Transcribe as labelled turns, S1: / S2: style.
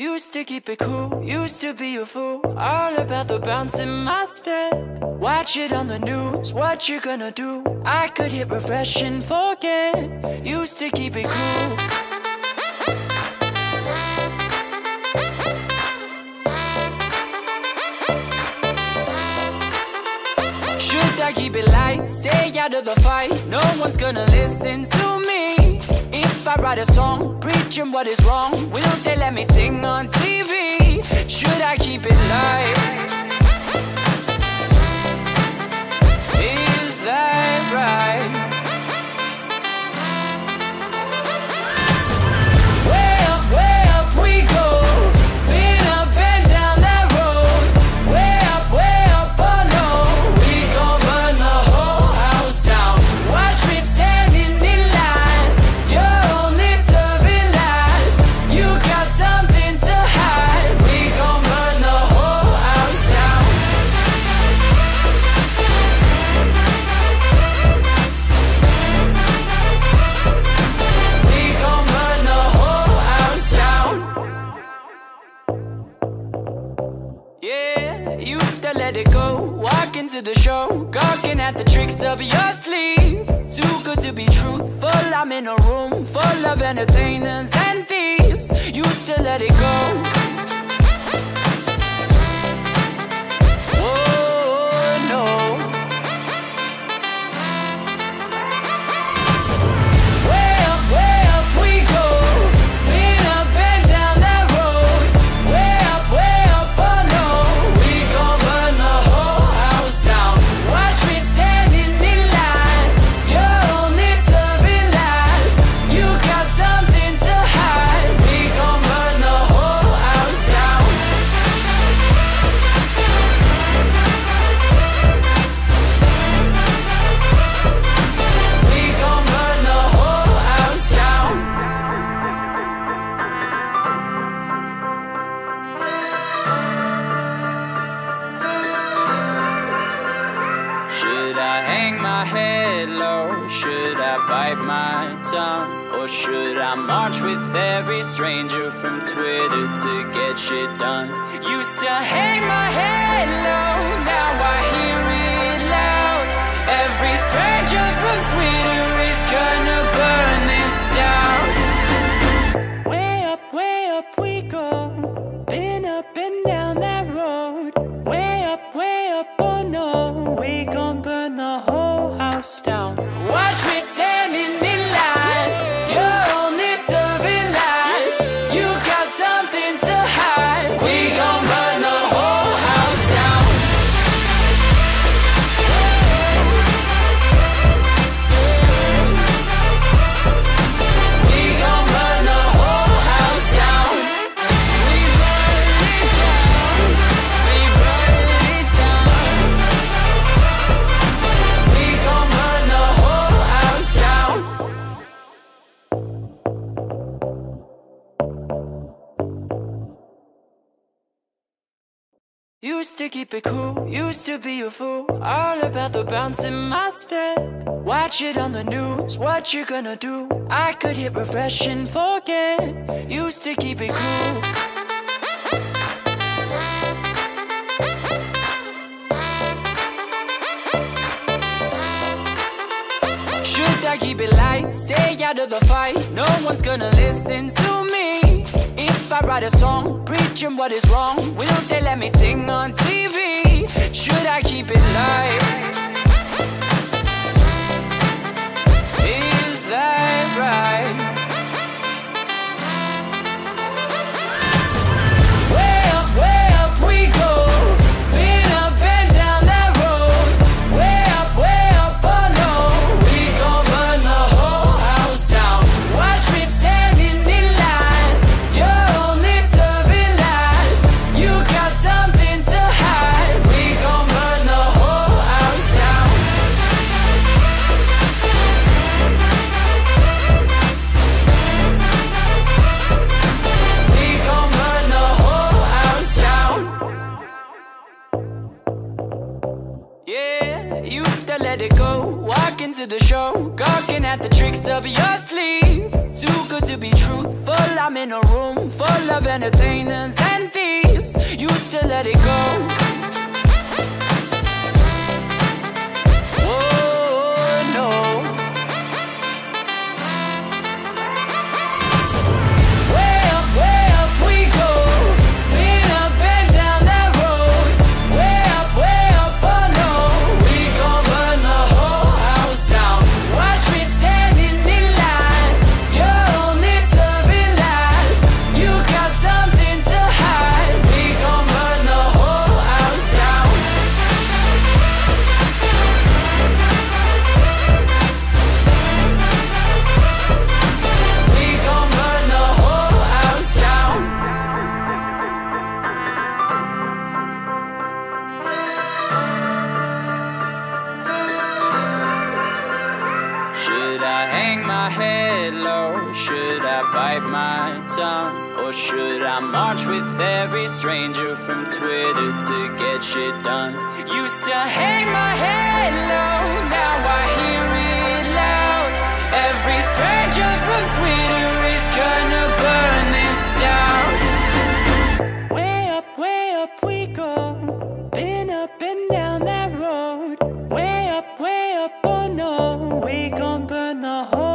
S1: Used to keep it cool, used to be a fool. All about the bounce in my step Watch it on the news, what you gonna do? I could hit refresh and forget. Used to keep it cool. Should I keep it light, stay out of the fight? No one's gonna listen to I write a song, preaching what is wrong Will they let me sing on TV? Should I keep it light? Used to let it go. Walk into the show, gawking at the tricks up your sleeve. Too good to be truthful. I'm in a room full of entertainers and thieves. Used to let it go. Head low? Should I bite my tongue? Or should I march with every stranger from Twitter to get shit done? Used to hang my head low, now I hear it loud. Every stranger from Twitter down. Used to keep it cool, used to be a fool. All about the bounce in my step. Watch it on the news, what you gonna do? I could hit refresh and forget. Used to keep it cool. Should I keep it light, stay out of the fight? No one's gonna listen to me If I write a song, preaching what is wrong Will they let me sing on TV? Should I keep it light? To the show, gawking at the tricks of your sleeve. Too good to be truthful, I'm in a room full of entertainers and thieves. Used to let it go. Stranger from Twitter to get shit done. Used to hang my head low, now I hear it loud. Every stranger from Twitter is gonna burn this down. Way up, way up we go. Been up and down that road. Way up, way up, oh no, we gon' burn the whole